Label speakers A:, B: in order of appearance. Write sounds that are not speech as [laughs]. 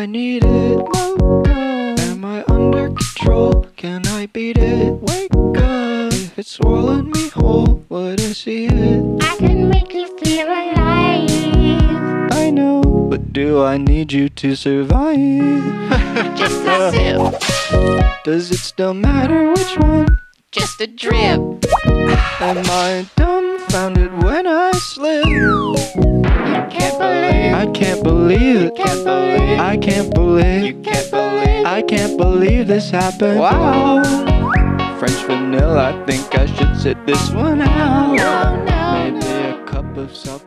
A: I need it? Am I under control? Can I beat it? Wake up. If it's swallowed me whole, would I see it?
B: I can make you feel alive.
A: I know, but do I need you to survive? [laughs]
C: Just a sip,
A: Does it still matter which one?
C: just a drip.
A: Am I dumbfounded when I slip?
B: You can't believe.
A: I can't believe it.
B: Can't believe.
A: I can't believe.
C: You can't believe.
A: I can't believe this happened.
C: Wow.
A: French vanilla, I think I should sit this one out.
B: No, no,
A: Maybe
B: no.
A: a cup of self